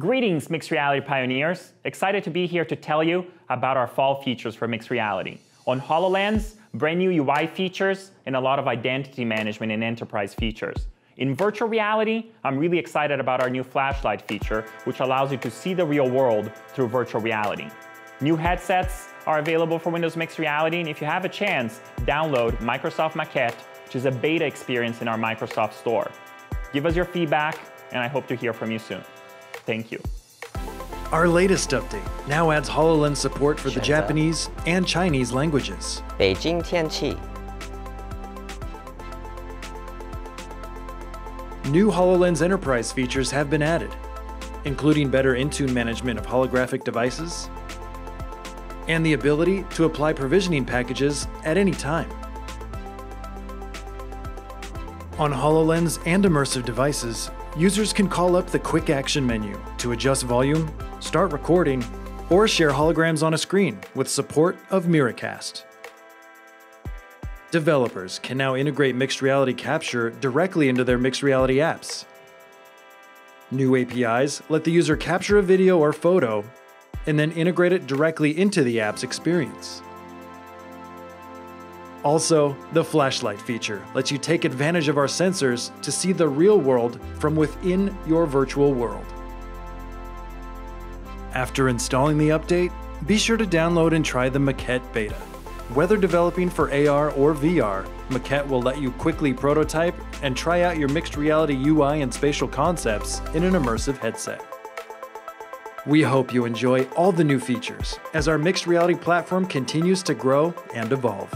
Greetings, mixed reality pioneers. Excited to be here to tell you about our fall features for mixed reality. On HoloLens, brand new UI features and a lot of identity management and enterprise features. In virtual reality, I'm really excited about our new flashlight feature, which allows you to see the real world through virtual reality. New headsets are available for Windows Mixed Reality, and if you have a chance, download Microsoft Maquette, which is a beta experience in our Microsoft Store. Give us your feedback, and I hope to hear from you soon. Thank you. Our latest update now adds HoloLens support for the Japanese and Chinese languages. 北京天气 New HoloLens Enterprise features have been added, including better Intune management of holographic devices and the ability to apply provisioning packages at any time. On HoloLens and immersive devices, users can call up the Quick Action menu to adjust volume, start recording, or share holograms on a screen with support of Miracast. Developers can now integrate mixed reality capture directly into their mixed reality apps. New APIs let the user capture a video or photo and then integrate it directly into the app's experience. Also, the flashlight feature lets you take advantage of our sensors to see the real world from within your virtual world. After installing the update, be sure to download and try the Maquette beta. Whether developing for AR or VR, Maquette will let you quickly prototype and try out your mixed reality UI and spatial concepts in an immersive headset. We hope you enjoy all the new features as our mixed reality platform continues to grow and evolve.